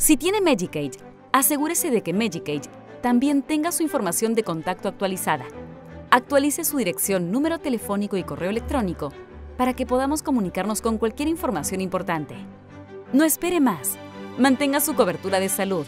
Si tiene Medicaid, asegúrese de que Medicaid también tenga su información de contacto actualizada. Actualice su dirección, número telefónico y correo electrónico para que podamos comunicarnos con cualquier información importante. No espere más. Mantenga su cobertura de salud